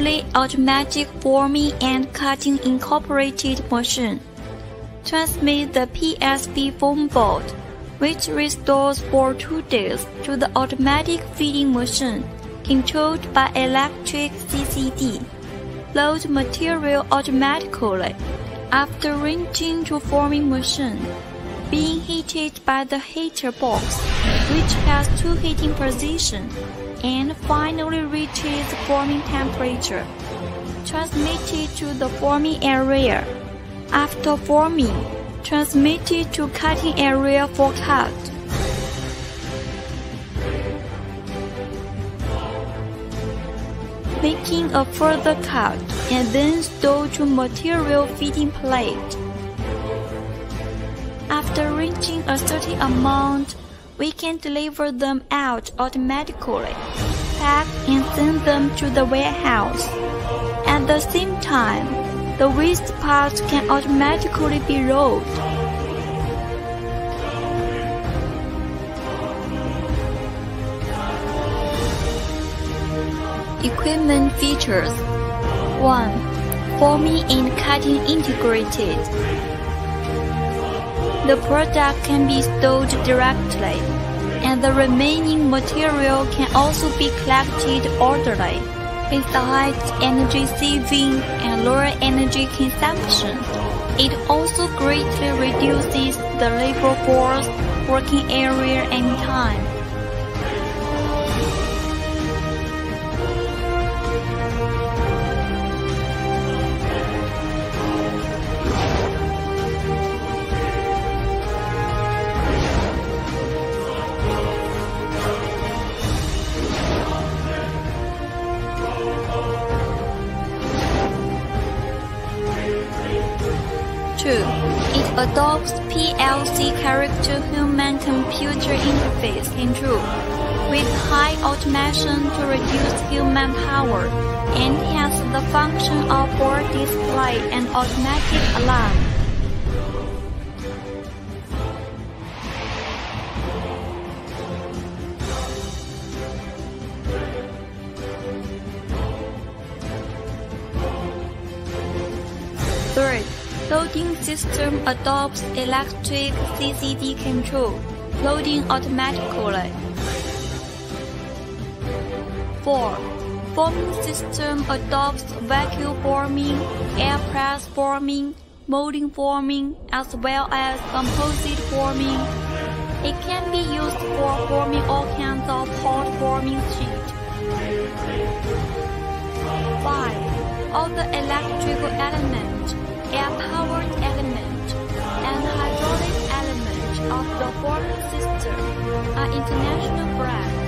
fully automatic forming and cutting incorporated machine. Transmit the PSB foam board, which restores for two days to the automatic feeding machine, controlled by electric CCD. Load material automatically after rinsing to forming machine, being heated by the heater box, which has two heating positions, and finally reaches forming temperature. Transmitted to the forming area. After forming, transmitted to cutting area for cut. Making a further cut and then store to material feeding plate. After reaching a certain amount, we can deliver them out automatically, pack and send them to the warehouse. At the same time, the waste parts can automatically be rolled. Equipment features 1. Forming and cutting integrated. The product can be stored directly, and the remaining material can also be collected orderly. Besides energy saving and lower energy consumption, it also greatly reduces the labor force, working area, and time. It adopts PLC character human computer interface in control with high automation to reduce human power and has the function of board display and automatic alarm. Third, loading system adopts electric CCD control, loading automatically. 4. Forming system adopts vacuum forming, air press forming, molding forming, as well as composite forming. It can be used for forming all kinds of hot forming sheet. 5. All the electrical element, air-powered element, and hydraulic element of the forming system are international brands.